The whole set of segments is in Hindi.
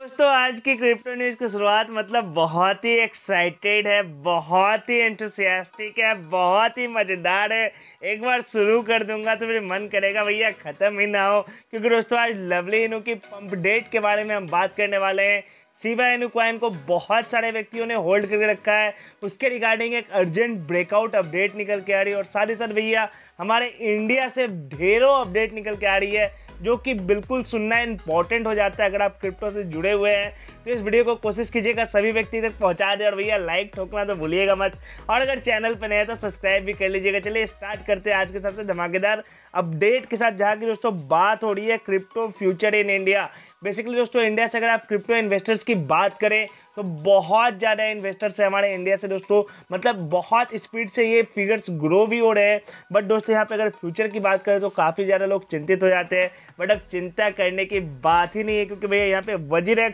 दोस्तों, आज की क्रिप्टो न्यूज़ की शुरुआत मतलब बहुत ही एक्साइटेड है, बहुत ही एंथुसियास्टिक है, बहुत ही मज़ेदार है। एक बार शुरू कर दूँगा तो मेरे मन करेगा, भैया, ख़त्म ही ना हो। क्योंकि दोस्तों, आज लवली इनू की पंप डेट के बारे में हम बात करने वाले हैं। सीबा इनू क्वाइन को बहुत सारे व्यक्तियों ने होल्ड करके रखा है। उसके रिगार्डिंग एक अर्जेंट ब्रेकआउट अपडेट निकल के आ रही है और साथ ही साथ भैया, हमारे इंडिया से ढेरों अपडेट निकल के आ रही है। जो कि बिल्कुल सुनना इंपॉर्टेंट हो जाता है अगर आप क्रिप्टो से जुड़े हुए हैं। तो इस वीडियो को कोशिश कीजिएगा, सभी व्यक्ति तक पहुँचा दे और भैया लाइक ठोकना तो भूलिएगा मत। और अगर चैनल पर नए तो सब्सक्राइब भी कर लीजिएगा। चलिए स्टार्ट करते हैं आज के सबसे धमाकेदार अपडेट के साथ। जहाँ की दोस्तों बात हो रही है crypto future in India basically दोस्तों इंडिया से अगर आप क्रिप्टो इन्वेस्टर्स की बात करें तो बहुत ज़्यादा इन्वेस्टर्स है हमारे इंडिया से दोस्तों। मतलब बहुत स्पीड से ये फिगर्स ग्रो भी हो रहे हैं। बट दोस्तों, यहाँ पे अगर फ्यूचर की बात करें तो काफ़ी ज़्यादा लोग चिंतित हो जाते हैं। बट अब चिंता करने की बात ही नहीं है क्योंकि भैया यहाँ पे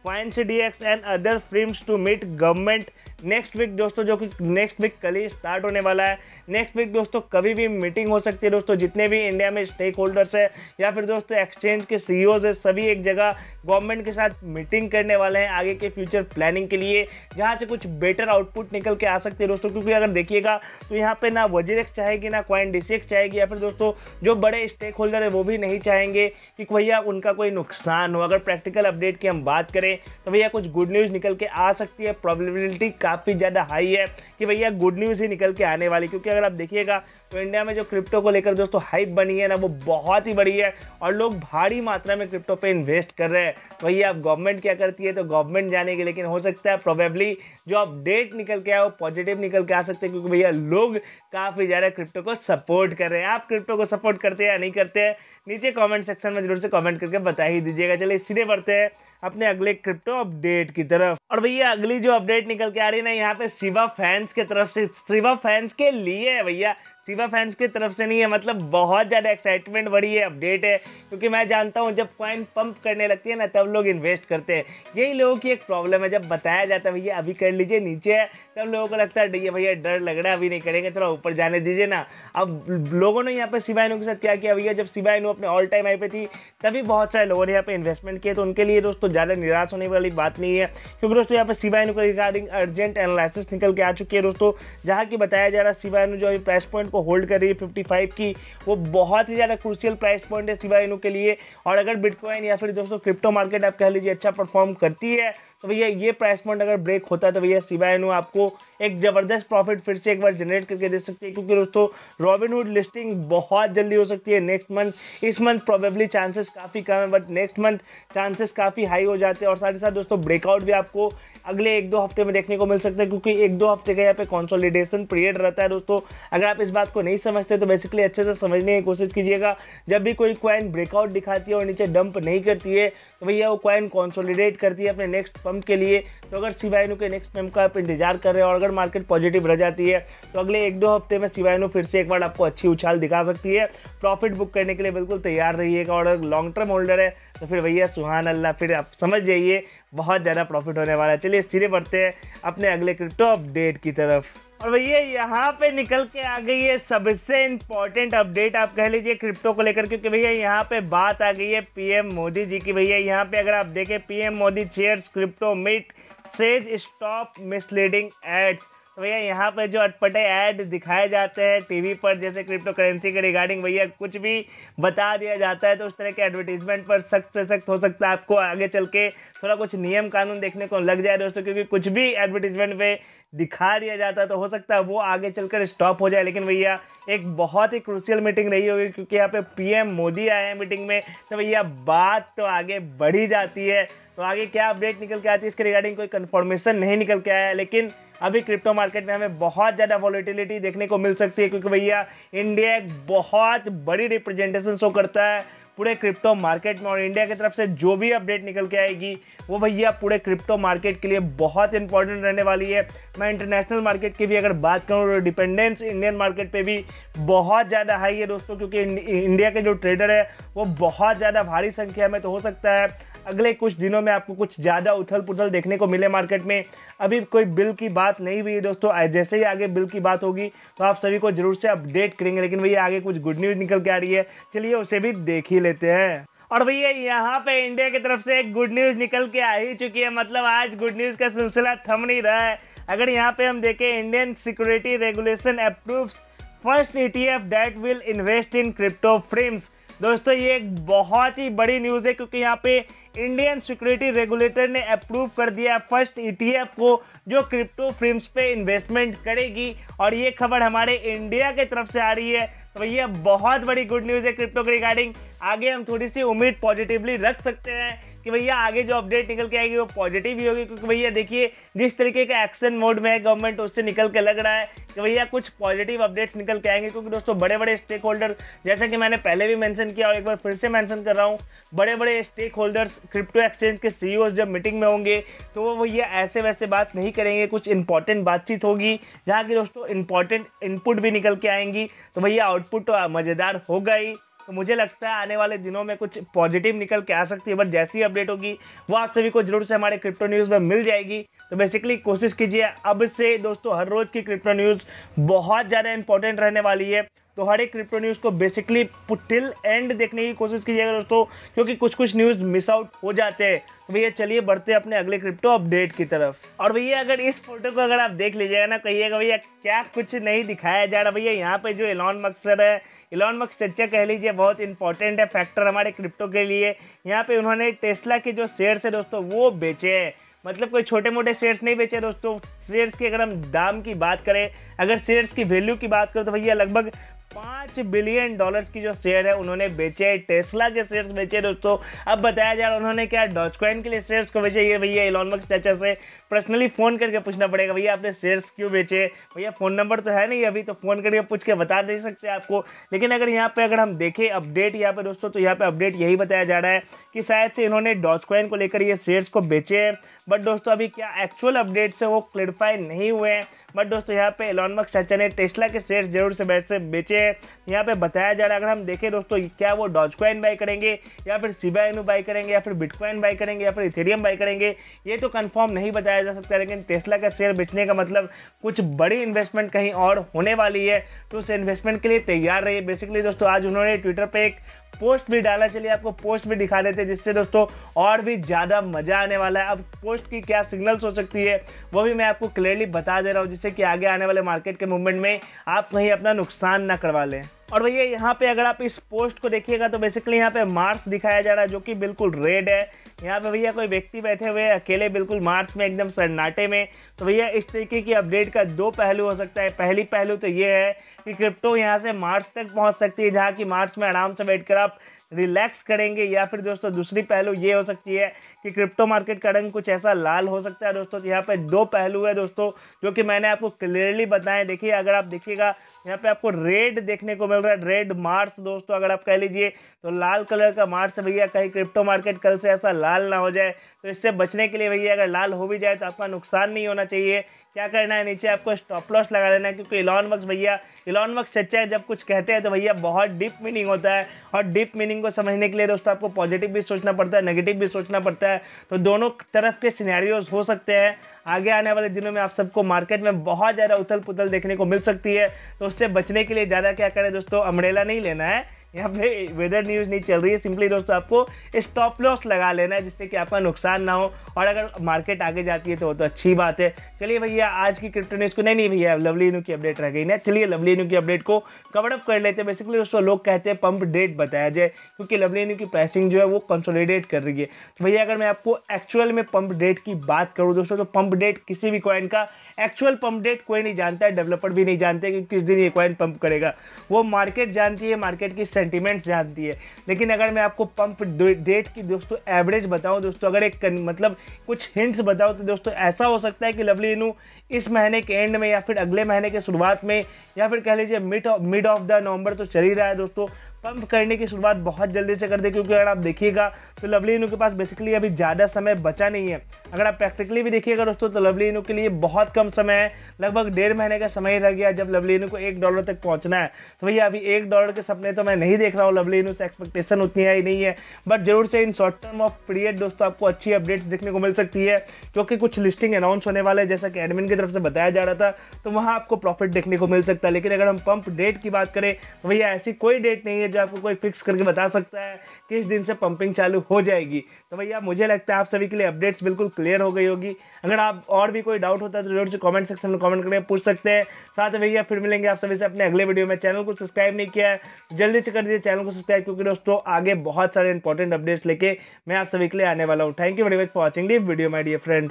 fine C D X and other film to meet government next week दोस्तों, जो कि नेक्स्ट वीक कल ही स्टार्ट होने वाला है। नेक्स्ट वीक दोस्तों, कभी भी मीटिंग हो सकती है दोस्तों, जितने भी इंडिया में स्टेक होल्डर्स है, या फिर दोस्तों एक्सचेंज के सी है, सभी एक जगह गवर्नमेंट के साथ मीटिंग करने वाले हैं आगे के फ्यूचर प्लानिंग के लिए। जहाँ से कुछ बेटर आउटपुट निकल के आ सकते हैं दोस्तों, क्योंकि अगर देखिएगा तो यहाँ पर ना वजीरेक्स चाहेगी, ना क्वाइन डी चाहेगी, या फिर दोस्तों, जो बड़े स्टेक होल्डर है, वो भी नहीं चाहेंगे कि भैया उनका कोई नुकसान हो। अगर प्रैक्टिकल अपडेट की हम बात करें तो भैया कुछ गुड न्यूज़ निकल के आ सकती है प्रॉबिलिटी काफ़ी ज़्यादा हाई है कि भैया गुड न्यूज़ ही निकल के आने वाली क्योंकि अगर आप देखिएगा तो इंडिया में जो क्रिप्टो को लेकर दोस्तों हाइप बनी है ना, वो बहुत ही बड़ी है और लोग भारी मात्रा में क्रिप्टो पे इन्वेस्ट कर रहे हैं। भैया, अब गवर्नमेंट क्या करती है? तो गवर्नमेंट जानेगी लेकिन हो सकता है प्रोबेबली जो अपडेट निकल के आए, वो पॉजिटिव निकल के आ सकते हैं। क्योंकि भैया, लोग काफ़ी ज़्यादा क्रिप्टो को सपोर्ट कर रहे हैं। आप क्रिप्टो को सपोर्ट करते हैं या नहीं करते हैं, नीचे कमेंट सेक्शन में ज़रूर से कमेंट करके बता ही दीजिएगा। चलिए सीधे बढ़ते हैं अपने अगले क्रिप्टो अपडेट की तरफ़। और भैया, अगली जो अपडेट निकल के आ रही ना यहाँ पे शिवा फैंस के तरफ़ से शिवा फैंस के लिए है भैया। शिवा फैंस की तरफ़ से नहीं है मतलब बहुत ज़्यादा एक्साइटमेंट बढ़ी है अपडेट है, क्योंकि मैं जानता हूँ जब कॉइन पंप करने लगती है ना, तब लोग इन्वेस्ट करते हैं। यही लोगों की एक प्रॉब्लम है, जब बताया जाता है, भैया, अभी कर लीजिए, नीचे है। तब लोगों को लगता है, भैया भैया, डर लग रहा है, अभी नहीं करेंगे, थोड़ा ऊपर जाने दीजिए ना। अब लोगों ने यहाँ पर शिवाइनू के साथ क्या किया, भैया, जब शिवाइनू अपने ऑल टाइम आई पे थी, तभी बहुत सारे लोगों ने यहाँ पे इन्वेस्टमेंट किए तो उनके लिए दोस्तों, ज़्यादा निराश होने वाली बात नहीं है, क्योंकि दोस्तों, यहाँ पर शिवाइनू के रिगार्डिंग अर्जेंट एनालिसिस निकल के आ चुकी है दोस्तों। जहाँ की बताया जा रहा है शिवाइनू जो अभी प्राइस पॉइंट को होल्ड कर रही है 55 की, वो बहुत ही ज़्यादा क्रूशियल प्राइस पॉइंट है सिवाइनों इनू के लिए। और अगर बिटकॉइन या फिर दोस्तों क्रिप्टो मार्केट आप कह लीजिए अच्छा परफॉर्म करती है तो भैया, ये प्राइस पॉइंट अगर ब्रेक होता है तो भैया शिबा आपको एक ज़बरदस्त प्रॉफिट फिर से एक बार जनरेट करके दे सकती है, क्योंकि दोस्तों रॉबिनहुड लिस्टिंग बहुत जल्दी हो सकती है नेक्स्ट मंथ इस मंथ प्रोबेबली चांसेस काफ़ी कम है बट नेक्स्ट मंथ चांसेस काफ़ी हाई हो जाते हैं। और साथ ही साथ दोस्तों ब्रेकआउट भी आपको अगले एक दो हफ़्ते में देखने को मिल सकता है, क्योंकि एक दो हफ़्ते का यहाँ पे कॉन्सोलिडेशन पीरियड रहता है दोस्तों। अगर आप इस बात को नहीं समझते तो बेसिकली अच्छे से समझने की कोशिश कीजिएगा। जब भी कोई क्वाइन ब्रेकआउट दिखाती है और नीचे डंप नहीं करती है तो भैया वो क्वाइन कॉन्सोलिडेट करती है अपने नेक्स्ट पंप के लिए तो अगर सिवाइनू के नेक्स्ट पंप का आप इंतज़ार कर रहे हैं और अगर मार्केट पॉजिटिव रह जाती है तो अगले एक दो हफ़्ते में सिवाइनू फिर से एक बार आपको अच्छी उछाल दिखा सकती है। प्रॉफिट बुक करने के लिए बिल्कुल तैयार रहिएगा और अगर लॉन्ग टर्म होल्डर है तो फिर भैया सुहान अल्लाह, फिर आप समझ जाइए, बहुत ज़्यादा प्रॉफिट होने वाला है। चलिए सीधे बढ़ते हैं अपने अगले क्रिप्टो अपडेट की तरफ़। और भैया, यहाँ पे निकल के आ गई है सबसे इम्पोर्टेंट अपडेट आप कह लीजिए क्रिप्टो को लेकर, क्योंकि भैया, यहाँ पे बात आ गई है पीएम मोदी जी की। भैया, यहाँ पे अगर आप देखें PM Modi chairs crypto meet says stop misleading ads तो भैया, यहाँ पर जो अटपटे ऐड दिखाए जाते हैं टीवी पर, जैसे क्रिप्टो करेंसी के रिगार्डिंग भैया, कुछ भी बता दिया जाता है तो उस तरह के एडवर्टीजमेंट पर सख्त से सख्त हो सकता है। आपको आगे चल के थोड़ा कुछ नियम कानून देखने को लग जाए दोस्तों, क्योंकि कुछ भी एडवर्टीजमेंट पे दिखा दिया जाता तो हो सकता है वो आगे चलकर स्टॉप हो जाए। लेकिन भैया, एक बहुत ही क्रूशियल मीटिंग रही होगी, क्योंकि यहाँ पे पीएम मोदी आए हैं मीटिंग में। तो भैया, बात तो आगे बढ़ी जाती है। तो आगे क्या अपडेट निकल के आती है, इसके रिगार्डिंग कोई कन्फर्मेशन नहीं निकल के आया। है लेकिन अभी क्रिप्टो मार्केट में हमें बहुत ज़्यादा वॉलिटिलिटी देखने को मिल सकती है, क्योंकि भैया इंडिया एक बहुत बड़ी रिप्रेजेंटेशन शो करता है। पूरे क्रिप्टो मार्केट में और इंडिया की तरफ़ से जो भी अपडेट निकल के आएगी, वो भैया पूरे क्रिप्टो मार्केट के लिए बहुत इंपॉर्टेंट रहने वाली है। मैं इंटरनेशनल मार्केट की भी अगर बात करूँ तो डिपेंडेंस इंडियन मार्केट पर भी बहुत ज़्यादा हाई है दोस्तों, क्योंकि इंडिया के जो ट्रेडर है, वो बहुत ज़्यादा भारी संख्या में तो हो सकता है। अगले कुछ दिनों में आपको कुछ ज़्यादा उथल पुथल देखने को मिले मार्केट में। अभी कोई बिल की बात नहीं हुई है दोस्तों जैसे ही आगे बिल की बात होगी तो आप सभी को ज़रूर से अपडेट करेंगे, लेकिन भैया आगे कुछ गुड न्यूज़ निकल के आ रही है। चलिए उसे भी देख ही लेते हैं। और भैया यहाँ पे इंडिया की तरफ़ से एक गुड न्यूज़ निकल के आ ही चुकी है मतलब आज गुड न्यूज़ का सिलसिला थम नहीं रहा है। अगर यहाँ पे हम देखें Indian security regulation approves first ETF that will invest in crypto frames दोस्तों, ये एक बहुत ही बड़ी न्यूज़ है क्योंकि यहाँ पे इंडियन सिक्योरिटी रेगुलेटर ने अप्रूव कर दिया है फ़र्स्ट ईटीएफ को, जो क्रिप्टो फ़िल्म पे इन्वेस्टमेंट करेगी। और ये खबर हमारे इंडिया के तरफ़ से आ रही है। तो भैया बहुत बड़ी गुड न्यूज़ है क्रिप्टो के रिगार्डिंग आगे हम थोड़ी सी उम्मीद पॉजिटिवली रख सकते हैं कि भैया आगे जो अपडेट निकल के आएगी वो पॉजिटिव ही होगी, क्योंकि भैया देखिए, जिस तरीके का एक्शन मोड में है गवर्नमेंट उससे निकल के लग रहा है कि भैया कुछ पॉजिटिव अपडेट्स निकल के आएँगे, क्योंकि दोस्तों बड़े बड़े स्टेक होल्डर जैसा कि मैंने पहले भी मेंशन किया और एक बार फिर से मेंशन कर रहा हूँ बड़े बड़े स्टेक होल्डर्स क्रिप्टो एक्सचेंज के सी जब मीटिंग में होंगे तो वो भैया ऐसे वैसे बात नहीं करेंगे, कुछ इंपॉर्टेंट बातचीत होगी, जहाँ की दोस्तों इंपॉर्टेंट इनपुट भी निकल के आएँगी तो भैया आउटपुट तो मज़ेदार होगा ही। तो मुझे लगता है आने वाले दिनों में कुछ पॉजिटिव निकल के आ सकती है बट जैसी अपडेट होगी, वो आप सभी को ज़रूर से हमारे क्रिप्टो न्यूज़ में मिल जाएगी। तो बेसिकली कोशिश कीजिए, अब से दोस्तों हर रोज़ की क्रिप्टो न्यूज़ बहुत ज़्यादा इंपॉर्टेंट रहने वाली है। तो हर एक क्रिप्टो न्यूज़ को बेसिकली टिल एंड देखने की कोशिश कीजिएगा दोस्तों, क्योंकि कुछ कुछ न्यूज़ मिस आउट हो जाते हैं। तो भैया चलिए बढ़ते हैं अपने अगले क्रिप्टो अपडेट की तरफ़। और भैया अगर इस फ़ोटो को अगर आप देख लीजिएगा ना, कहिएगा भैया, क्या कुछ नहीं दिखाया जा रहा। भैया यहाँ पे जो एलॉन मक्सर है इलॉन मक्स चर्चा कह लीजिए, बहुत इंपॉर्टेंट है फैक्टर हमारे क्रिप्टो के लिए। यहाँ पे उन्होंने टेस्ला के जो शेयर्स है दोस्तों, वो बेचे हैं। मतलब कोई छोटे मोटे शेयर्स नहीं बेचे दोस्तों। शेयर्स की अगर हम दाम की बात करें, अगर शेयर्स की वैल्यू की बात करें तो भैया लगभग पाँच बिलियन डॉलर्स की जो शेयर है, उन्होंने बेचे टेस्ला के शेयर्स बेचे दोस्तों। अब बताया जा रहा है उन्होंने क्या डॉच कॉइन के लिए शेयर्स को बेचे। ये भैया इलॉन मस्क चाचा से पर्सनली फ़ोन करके पूछना पड़ेगा, भैया, आपने शेयर्स क्यों बेचे? भैया फ़ोन नंबर तो है नहीं अभी तो फ़ोन करके पूछ के बता दे सकते आपको। लेकिन अगर यहाँ पे अगर हम देखें अपडेट यहाँ पे दोस्तों तो यहाँ पे अपडेट यही बताया जा रहा है कि शायद से इन्होंने डॉच कॉइन को लेकर ये शेयर्स को बेचे हैं। बट दोस्तों, अभी क्या एक्चुअल अपडेट्स है वो क्लियरफाई नहीं हुए हैं। बट दोस्तों, यहाँ पे एलॉन मक्स चाचा ने टेस्ला के शेयर ज़रूर से बैठ से बेचे हैं। यहाँ पे बताया जा रहा है, अगर हम देखें दोस्तों क्या वो डॉज बाई करेंगे, या फिर सिबा इनू बाई करेंगे, या फिर बिटकॉइन बाई करेंगे, या फिर इथेरियम बाई करेंगे, ये तो कन्फर्म नहीं बताया जा सकता, लेकिन टेस्ला का शेयर बेचने का मतलब कुछ बड़ी इन्वेस्टमेंट कहीं और होने वाली है। तो उस इन्वेस्टमेंट के लिए तैयार रही बेसिकली दोस्तों, आज उन्होंने ट्विटर पर एक पोस्ट भी डाला। चलिए आपको पोस्ट भी दिखा देते हैं, जिससे दोस्तों और भी ज़्यादा मज़ा आने वाला है। अब पोस्ट की क्या सिग्नल्स हो सकती है, वो भी मैं आपको क्लियरली बता दे रहा हूँ जिससे कि आगे आने वाले मार्केट के मूवमेंट में आप कहीं अपना नुकसान ना करवा लें। और भैया, यहाँ पे अगर आप इस पोस्ट को देखिएगा तो बेसिकली यहाँ पे मार्स दिखाया जा रहा है, जो कि बिल्कुल रेड है। यहाँ पे भैया, कोई व्यक्ति बैठे हुए अकेले बिल्कुल मार्च में, एकदम सन्नाटे में। तो भैया, इस तरीके की अपडेट का दो पहलू हो सकता है। पहली पहलू तो ये है कि क्रिप्टो यहाँ से मार्च तक पहुँच सकती है, जहाँ की मार्च में आराम से बैठकर आप रिलैक्स करेंगे या फिर दोस्तों दूसरी पहलू ये हो सकती है कि क्रिप्टो मार्केट का रंग कुछ ऐसा लाल हो सकता है दोस्तों। तो यहाँ पे दो पहलू है दोस्तों, जो कि मैंने आपको क्लियरली बताए। देखिए, अगर आप देखिएगा, यहाँ पे आपको रेड देखने को मिल रहा है रेड मार्च दोस्तों, अगर आप कह लीजिए तो लाल कलर का मार्च भैया। कहीं क्रिप्टो मार्केट कल से ऐसा लाल ना हो जाए तो इससे बचने के लिए भैया, अगर लाल हो भी जाए तो आपका नुकसान नहीं होना चाहिए। क्या करना है, नीचे आपको स्टॉप लॉस लगा देना है, क्योंकि इलॉन वक्स भैया इलॉन वक्स सच्चा है जब कुछ कहते हैं तो भैया बहुत डीप मीनिंग होता है। और डीप मीनिंग को समझने के लिए दोस्तों आपको पॉजिटिव भी सोचना पड़ता है नेगेटिव भी सोचना पड़ता है। तो दोनों तरफ़ के सिनेरियोज हो सकते हैं। आगे आने वाले दिनों में आप सबको मार्केट में बहुत ज़्यादा उथल पुथल देखने को मिल सकती है। तो उससे बचने के लिए ज़्यादा क्या करें दोस्तों? अमरेला नहीं लेना है। यहाँ पे वेदर न्यूज़ नहीं चल रही है सिंपली दोस्तों आपको स्टॉप लॉस लगा लेना है, जिससे कि आपका नुकसान ना हो। और अगर मार्केट आगे जाती है तो वो तो अच्छी बात है। चलिए भैया, आज की क्रिप्टो न्यूज़ को, नहीं नहीं भैया लवली इनू की अपडेट रह गई ना। चलिए लवली इनू की अपडेट को कवर अप कर लेते हैं। बेसिकली दोस्तों लोग कहते हैं पंप डेट बताया जाए, क्योंकि लवली इनू की प्राइसिंग जो है वो कंसोलिडेट कर रही है। तो भैया, अगर मैं आपको एक्चुअल में पंप डेट की बात करूँ दोस्तों तो पंप डेट किसी भी कॉइन का एक्चुअल पंप डेट कोई नहीं जानता है डेवलपर भी नहीं जानते कि किस दिन ये कॉइन पंप करेगा। वो मार्केट जानती है मार्केट की सेंटिमेंट्स जानती है। लेकिन अगर मैं आपको पंप डेट की दोस्तों एवरेज बताऊँ, दोस्तों, अगर एक मतलब कुछ हिंट्स बताऊँ तो दोस्तों, ऐसा हो सकता है कि लवली इनू इस महीने के एंड में या फिर अगले महीने के शुरुआत में, या फिर कह लीजिए मिड ऑफ़ द नवंबर तो चल ही रहा है दोस्तों। पंप करने की शुरुआत बहुत जल्दी से कर दे, क्योंकि अगर आप देखिएगा तो लवली इनू के पास बेसिकली अभी ज़्यादा समय बचा नहीं है। अगर आप प्रैक्टिकली भी देखिएगा दोस्तों तो लवली इनू के लिए बहुत कम समय है। लगभग डेढ़ महीने का समय ही रह गया जब लवली इनू को एक डॉलर तक पहुँचना है। तो भैया, अभी एक डॉलर के सपने तो मैं नहीं देख रहा हूँ। लवली इनू से एक्सपेक्टेशन उतनी आई नहीं है। बट ज़रूर से in short term of period दोस्तों, आपको अच्छी अपडेट्स देखने को मिल सकती है क्योंकि कुछ लिस्टिंग अनाउंस होने वाले है। जैसा कि एडमिन की तरफ़ से बताया जा रहा था तो वहाँ आपको प्रॉफिट देखने को मिल सकता है। लेकिन अगर हम पंप डेट की बात करें तो भैया, ऐसी कोई डेट नहीं है है जो आपको कोई फिक्स करके बता सकता है किस दिन से पंपिंग चालू हो जाएगी। तो भैया, मुझे लगता है आप सभी के लिए अपडेट्स बिल्कुल क्लियर हो गई होगी। अगर आप और भी कोई डाउट होता है तो ज़रूर से कमेंट सेक्शन में कमेंट करके पूछ सकते हैं। साथ में भैया, फिर मिलेंगे आप सभी से अपने अगले वीडियो में। चैनल को सब्सक्राइब नहीं किया है जल्दी से कर दीजिए चैनल को सब्सक्राइब क्योंकि दोस्तों, आगे बहुत सारे इंपॉर्टेंट अपडेट्स लेके मैं आप सभी के लिए आने वाला हूँ। Thank you very much for watching the video my dear friends